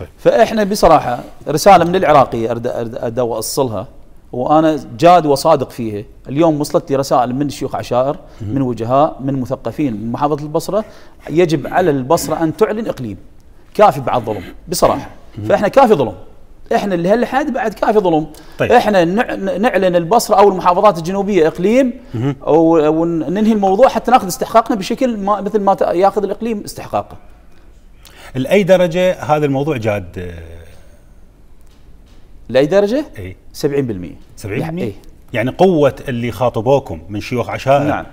طيب. فإحنا بصراحة رسالة من العراقية اريد اريد أريد اوصلها وأنا جاد وصادق فيها، اليوم وصلت لي رسائل من شيوخ عشائر، من وجهاء، من مثقفين من محافظة البصرة، يجب على البصرة أن تعلن إقليم. كافي بعد ظلم بصراحة، فإحنا كافي ظلم. إحنا اللي هالحد بعد كافي ظلم. طيب. إحنا نع- نعلن البصرة أو المحافظات الجنوبية إقليم وننهي الموضوع حتى ناخذ استحقاقنا بشكل ما مثل ما ياخذ الإقليم استحقاقه. لأي درجة هذا الموضوع جاد؟ لأي درجة؟ إي. 70% 70% إيه. يعني قوة اللي خاطبوكم من شيوخ عشائر. نعم.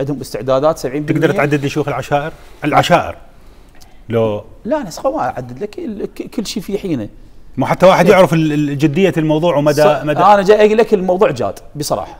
عندهم استعدادات 70% تقدر تعدد لي شيوخ العشائر؟ العشائر. لو لا أنا سخوا أعدد لك كل شيء في حينة. مو حتى واحد يعرف جدية الموضوع ومدى مدى أنا جاي أقول لك الموضوع جاد بصراحة.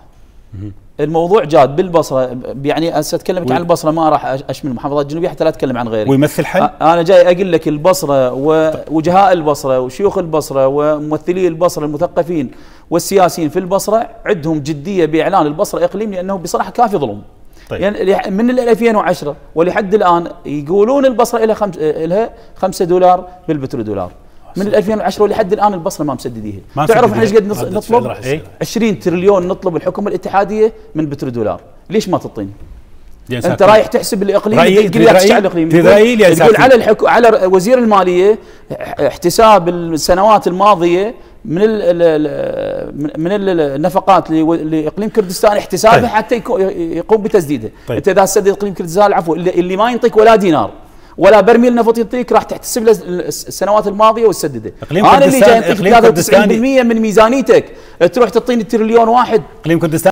الموضوع جاد بالبصرة يعني هسه اتكلمك و- عن البصرة ما راح أشمل المحافظات الجنوبية حتى لا أتكلم عن غيري. ويمثل حل؟ أنا جاي أقول لك البصرة ووجهاء البصرة وشيوخ البصرة وممثلي البصرة المثقفين والسياسيين في البصرة عندهم جدية بإعلان البصرة اقليم لأنه بصراحة كافي ظلم. طيب. يعني من ال 2010 ولحد الآن يقولون البصرة لها خمس لها 5 دولار بالبترو دولار من ال 2010 ولحد الآن البصرة ما مسدديها تعرف إحنا إيش. قد نطلب راح يصير. إيه؟ 20 تريليون نطلب الحكومة الاتحادية من بترو دولار ليش ما تعطيني أنت. رايح تحسب الإقليم تقول رأيي- على الاقليم تقول-. على الحكو على وزير المالية احتساب السنوات الماضية من ال ال من ال- النفقات لإقليم كردستان احتسابها طيب. حتى يقوم بتسديدها طيب. أنت إذا سدد إقليم كردستان العفو اللي, اللي ما ينطيك ولا دينار ولا برميل نفط ينطيك راح تحتسب له السنوات الماضية وتسدده. أنا اللي جاي انطيك إقليم كردستان 93% من ميزانيتك تروح تعطيني تريليون واحد. إقليم كردستان